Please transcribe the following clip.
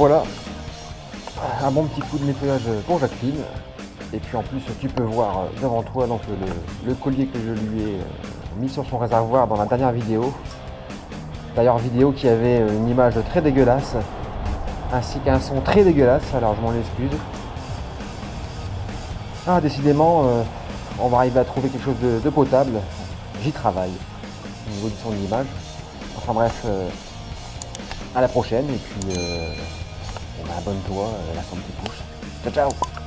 Voilà, un bon petit coup de nettoyage pour Jacqueline. Et puis en plus, tu peux voir devant toi donc, le, collier que je lui ai mis sur son réservoir dans la dernière vidéo. D'ailleurs, vidéo qui avait une image très dégueulasse, ainsi qu'un son très dégueulasse, alors je m'en excuse. Ah, décidément, euh, on va arriver à trouver quelque chose de, potable. J'y travaille au niveau de son image. Enfin bref, euh, à la prochaine et puis euh, abonne-toi, la son petit pouce. Ciao ciao